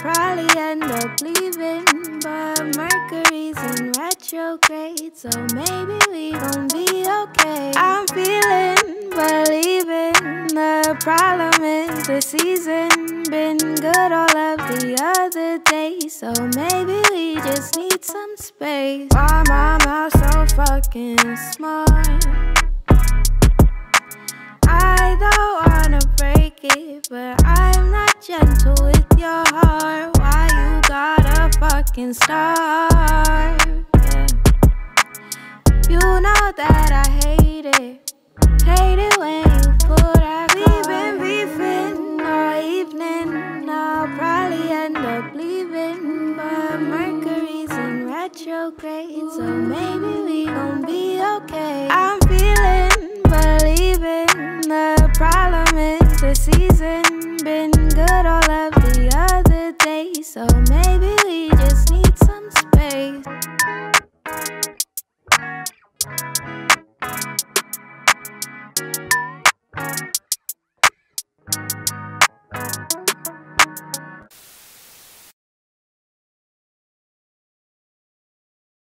probably end up leaving, but Mercury's in retrograde, so maybe we gon' be okay. I'm feeling, believing. The problem is the season been good all of the other days, so maybe we just need some space. Why my mouth so fucking smart? Fucking start? Yeah. You know that I hate it. Hate it when you pull that We've been beefing all evening. I'll probably end up leaving, but Mercury's in retrograde, so maybe we gon' be okay. I'm feeling, believing. The problem is the season